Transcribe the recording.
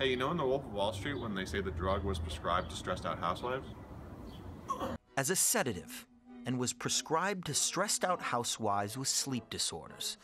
Hey, you know in The Wolf of Wall Street when they say the drug was prescribed to stressed out housewives? As a sedative, and was prescribed to stressed out housewives with sleep disorders.